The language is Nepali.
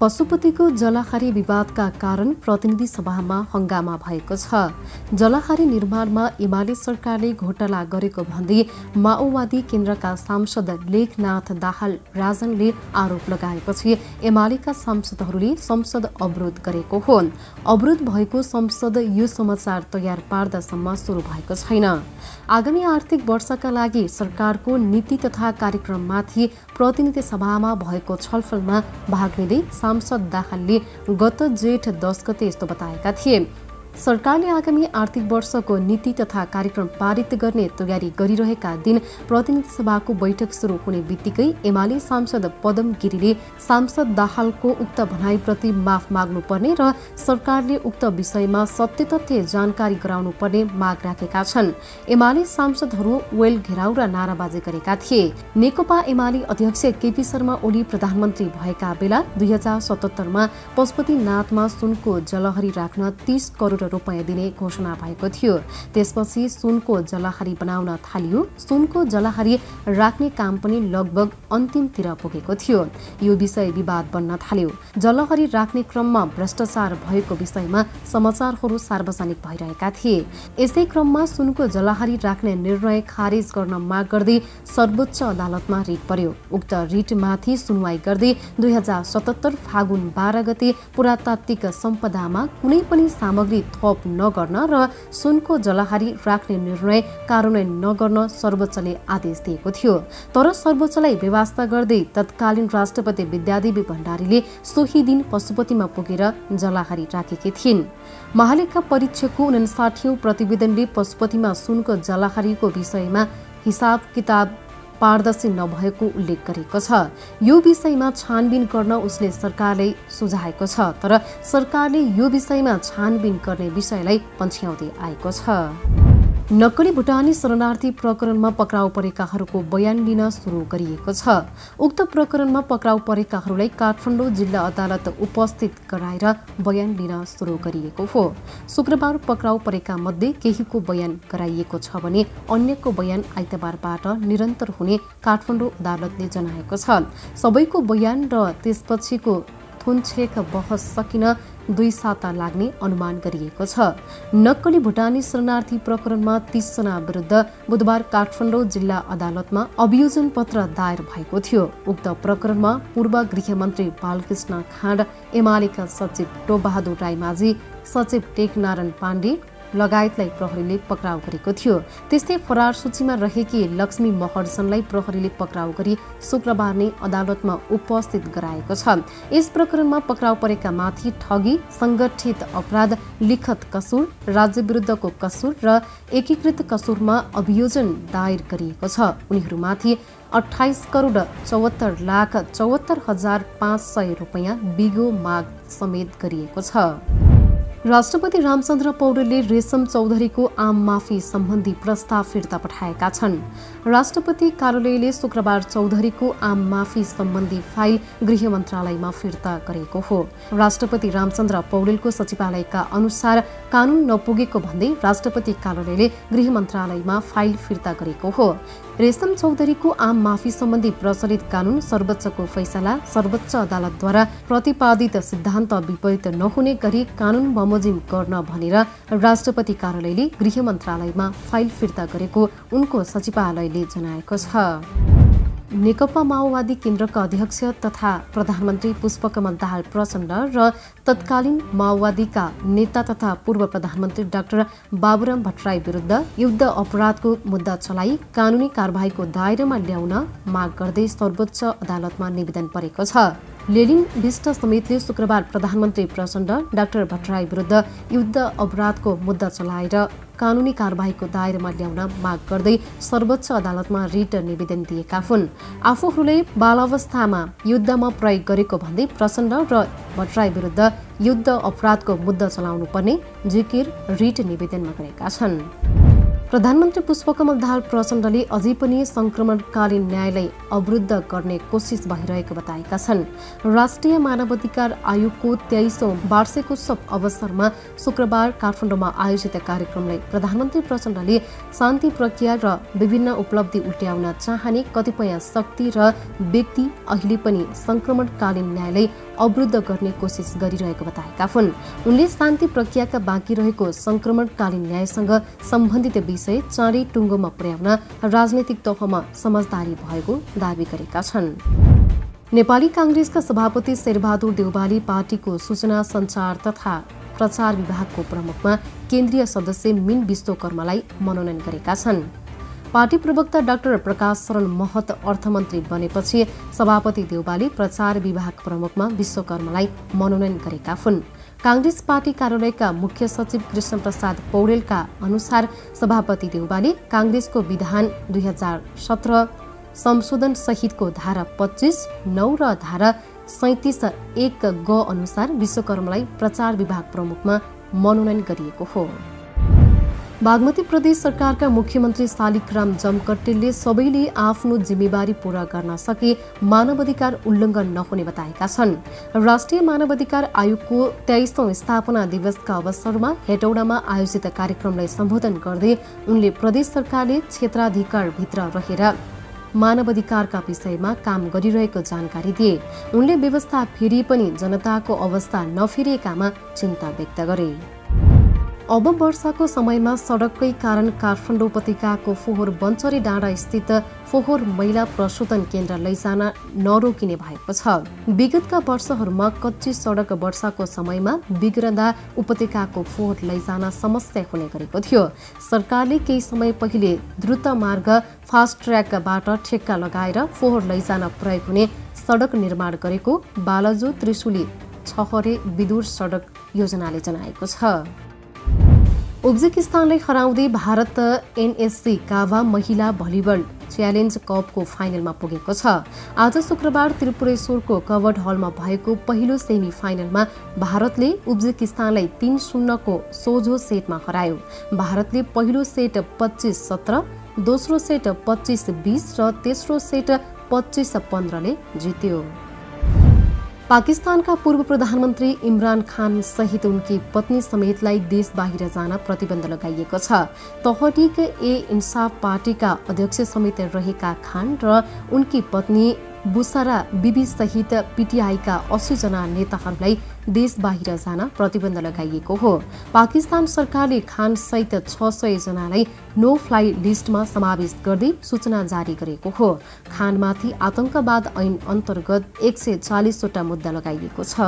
पशुपतिको जलाहारी विवादका कारण प्रतिनिधि सभामा हंगामा भएको छ। जलाहारी निर्माणमा एमाले सरकारले घोटाला गरेको भन्दै माओवादी केन्द्रका सांसद लेखनाथ दाहाल राजनले आरोप लगाएपछि एमालेका सांसदहरूले संसद अवरोध गरेको हो अवरोध भएको संसद यो समाचार तयार पार्दासम्म सुरु भएको छैन। आगामी आर्थिक वर्षका लागि सरकारको नीति तथा कार्यक्रममाथि प्रतिनिधि सभामा भएको छलफलमा भाग लिँदै सांसद दाहालले गत जेठ दस गते यस्तो बताएका थिए। सरकारले आगामी आर्थिक वर्षको नीति तथा कार्यक्रम पारित गर्ने तयारी गरिरहेका दिन प्रतिनिधि सभाको बैठक सुरु हुने बित्तिकै एमाले सांसद पदम गिरीले सांसद दाहालको उक्त भनाइप्रति माफ माग्नुपर्ने र सरकारले उक्त विषयमा सत्य तथ्य जानकारी गराउनु पर्ने माग राखेका छन्। एमाले सांसदहरू वेल घेराउ र नाराबाजी गरेका थिए। नेकपा एमाले अध्यक्ष केपी शर्मा ओली प्रधानमन्त्री भएका बेला दुई हजार सतहत्तरमा पशुपतिनाथमा सुनको जलहरी राख्न तीस करोड रुपियाँ दिने घोषणा भएको थियो। त्यसपछि सुनको जलाहारी बनाउन थालियो। सुनको जलाहारी राख्ने काम पनि लगभग अन्तिमतिर पुगेको थियो। यो विषय विवाद बन्न थाल्यो। जलहरी राख्ने क्रममा भ्रष्टाचार भएको विषयमा समाचारहरू सार्वजनिक भइरहेका थिए। यसै क्रममा सुनको जलाहारी राख्ने निर्णय खारेज गर्न माग गर्दै सर्वोच्च अदालतमा रिट पर्यो। उक्त रिटमाथि सुनवाई गर्दै दुई हजार सतहत्तर फागुन बाह्र गते पुरातात्विक सम्पदामा कुनै पनि सामग्री थप नगर्न र सुनको जलाहारी राख्ने निर्णय कार्यान्वयन नगर्न सर्वोच्चले आदेश दिएको थियो। तर सर्वोच्चलाई व्यवस्था गर्दै तत्कालीन राष्ट्रपति विद्यादेवी भण्डारीले सोही दिन पशुपतिमा पुगेर जलाहारी राखेकी थिइन्। महालेखा परीक्षकको उन्साठी प्रतिवेदनले पशुपतिमा सुनको जलाहारीको विषयमा हिसाब किताब पारदर्शी नभएको उल्लेख गरेको छ। यो विषयमा छानबिन गर्न उसले सरकारले सुझाएको छ तर सरकारले यो विषयमा छानबिन गर्ने विषयलाई पन्छ्याउँदै आएको छ। नक्कली भुटानी शरणार्थी प्रकरणमा पक्राउ परेकाहरूको बयान लिन सुरु गरिएको छ। उक्त प्रकरणमा पक्राउ परेकाहरूलाई काठमाडौँ जिल्ला अदालत उपस्थित गराएर बयान लिन सुरु गरिएको हो। शुक्रबार पक्राउ परेका मध्ये केहीको बयान गराइएको छ भने अन्यको बयान आइतबारबाट निरन्तर हुने काठमाडौँ अदालतले जनाएको छ। सबैको बयान र त्यसपछिको थुनछेक बहस सकिन दुई साता लाग्ने अनुमान गरिएको छ। नक्कली भुटानी शरणार्थी प्रकरणमा तीसजना विरुद्ध बुधबार काठमाडौँ जिल्ला अदालतमा अभियोजन पत्र दायर भएको थियो। उक्त प्रकरणमा पूर्व गृहमन्त्री बालकृष्ण खाँड एमालेका सचिव टोबहादुर राईमाझी सचिव टेकनारायण पाण्डे लगायतलाई प्रहरीले पक्राउ गरेको थियो। त्यस्तै फरार सूचीमा रहेकी लक्ष्मी महर्जनलाई प्रहरीले पक्राउ गरी शुक्रबार नै अदालतमा उपस्थित गराएको छ। यस प्रकरणमा पक्राउ परेका माथि ठगी संगठित अपराध लिखत कसुर राज्य विरुद्धको कसुर र एकीकृत कसुरमा अभियोजन दायर गरिएको छ। उनीहरूमाथि अठाइस करोड चौहत्तर लाख चौहत्तर हजार पाँच सय रुपियाँ बिगो माग समेत गरिएको छ। राष्ट्रपति रामचन्द्र पौडेलले रेशम चौधरीको आम माफी सम्बन्धी प्रस्ताव फिर्ता पठाएका छन्। राष्ट्रपति कार्यालयले शुक्रबार चौधरीको आम माफी सम्बन्धी फाइल गृह मन्त्रालयमा फिर्ता गरेको हो। राष्ट्रपति रामचन्द्र पौडेलको सचिवालयका अनुसार कानून नपुगेको भन्दै राष्ट्रपति कार्यालयले गृह मन्त्रालयमा फाइल फिर्ता गरेको हो। रेशम चौधरीको आम माफी सम्बन्धी प्रचलित कानून सर्वोच्चको फैसला सर्वोच्च अदालतद्वारा प्रतिपादित सिद्धान्त विपरीत नहुने गरी कानून गर्न भनेर राष्ट्रपति कार्यालयले गृह मन्त्रालयमा फाइल फिर्ता गरेको उनको सचिवालयले जनाएको छ। नेकपा माओवादी केन्द्रका अध्यक्ष तथा प्रधानमन्त्री पुष्पकमल दाहाल प्रचण्ड र तत्कालीन माओवादीका नेता तथा पूर्व प्रधानमन्त्री डाक्टर बाबुराम भट्टराई विरुद्ध युद्ध अपराधको मुद्दा चलाई कानूनी कारवाहीको दायरामा ल्याउन माग गर्दै सर्वोच्च अदालतमा निवेदन परेको छ। लेलिन विष्ट समितिले शुक्रबार प्रधानमन्त्री प्रचण्ड डाक्टर भट्टराई विरुद्ध युद्ध अपराधको मुद्दा चलाएर कानुनी कारवाहीको दायरामा ल्याउन माग गर्दै सर्वोच्च अदालतमा रिट निवेदन दिएका हुन्। आफूहरूले बालावस्थामा युद्धमा प्रयोग गरेको भन्दै प्रचण्ड र भट्टराई विरुद्ध युद्ध अपराधको मुद्दा चलाउनु पर्ने जिकिर रिट निवेदनमा गरेका छन्। प्रधानमन्त्री पुष्पकमल दाहाल प्रचण्डले अझै पनि संक्रमणकालीन न्यायलाई अवरुद्ध गर्ने कोसिस भइरहेको बताएका छन्। राष्ट्रिय मानवाधिकार आयोगको तेइसौँ वार्षिकोत्सव अवसरमा शुक्रबार काठमाडौँमा आयोजित कार्यक्रमलाई प्रधानमन्त्री प्रचण्डले शान्ति प्रक्रिया र विभिन्न उपलब्धि उट्याउन चाहने कतिपय शक्ति र व्यक्ति अहिले पनि संक्रमणकालीन न्यायलाई अवरुद्ध गर्ने कोसिस गरिरहेको बताएका हुन्। उनले शान्ति प्रक्रियाका बाँकी रहेको संक्रमणकालीन न्यायसँग सम्बन्धित विषय चाँडै टुङ्गोमा पुर्याउन राजनैतिक तहमा समझदारी भएको दावी गरेका छन्। नेपाली काङ्ग्रेसका सभापति शेरबहादुर देउबाली पार्टीको सूचना सञ्चार तथा प्रचार विभागको प्रमुखमा केन्द्रीय सदस्य मिन विश्वकर्मालाई मनोनयन गरेका छन्। पार्टी प्रवक्ता डाक्टर प्रकाश शरण महत अर्थमन्त्री बनेपछि सभापति देउबाले प्रचार विभाग प्रमुखमा विश्वकर्मालाई मनोनयन गरेका हुन्। काङ्ग्रेस पार्टी कार्यालयका मुख्य सचिव कृष्ण प्रसाद पौडेलका अनुसार सभापति देउबाले काङ्ग्रेसको विधान दुई हजार सत्र संशोधन सहितको धारा पच्चिस नौ र धारा सैतिस एक ग अनुसार विश्वकर्मालाई प्रचार विभाग प्रमुखमा मनोनयन गरिएको हो। बागमती प्रदेश सरकारका मुख्यमन्त्री शालिग्राम जमकट्टेलले सबैले आफ्नो जिम्मेवारी पूरा गर्न सके मानवाधिकार उल्लङ्घन नहुने बताएका छन्। राष्ट्रिय मानवाधिकार आयोगको तेइसौँ स्थापना दिवसका अवसरमा हेटौडामा आयोजित कार्यक्रमलाई सम्बोधन गर्दै उनले प्रदेश सरकारले क्षेत्राधिकारभित्र रहेर मानवाधिकारका विषयमा काम गरिरहेको जानकारी दिए। उनले व्यवस्था फेरि पनि जनताको अवस्था नफेरिएकामा चिन्ता व्यक्त गरे। अब वर्षाको समयमा सडककै कारण काठमाडौँ उपत्यकाको फोहोर बन्चरी डाँडा स्थित फोहोर मैला प्रशोधन केन्द्र लैजान नरोकिने भएको छ। विगतका वर्षहरूमा कच्ची सडक वर्षाको समयमा बिग्रदा उपत्यकाको फोहोर लैजान समस्या हुने गरेको थियो। सरकारले केही समय पहिले द्रुत मार्ग फास्ट ट्र्याकबाट ठेक्का लगाएर फोहोर लैजान प्रयोग हुने सडक निर्माण गरेको बालजु त्रिशुली छहरे विदुर सडक योजनाले जनाएको छ। उज्बेकिस्तानलाई हराउँदै भारत एनएससी काभा महिला भलिबल च्यालेन्ज कपको फाइनलमा पुगेको छ। आज शुक्रबार त्रिपुरेश्वरको कवर्ड हलमा भएको पहिलो सेमी फाइनलमा भारतले उज्बेकिस्तानलाई तीन शून्यको सोझो सेटमा हरायो। भारतले पहिलो सेट पच्चिस सत्र दोस्रो सेट पच्चिस बिस र तेस्रो सेट पच्चिस पन्ध्रले जित्यो। पाकिस्तानका पूर्व प्रधानमन्त्री इमरान खान सहित उनकी पत्नी समेतलाई देश बाहिर जान प्रतिबन्ध लगाइएको छ। तहटिक ए इन्साफ पार्टीका अध्यक्ष समेत रहेका खान र उनकी पत्नी बुसारा बिबी सहित पिटिआईका अस्सीजना नेताहरूलाई देश बाहिर जान प्रतिबन्ध लगाइएको हो। पाकिस्तान सरकारले खान सहित छ सय जनालाई नो फ्लाइ लिस्टमा समावेश गर्दै सूचना जारी गरेको हो। खानमाथि आतंकवाद ऐन अन्तर्गत एक सय चालिसवटा मुद्दा लगाइएको छ।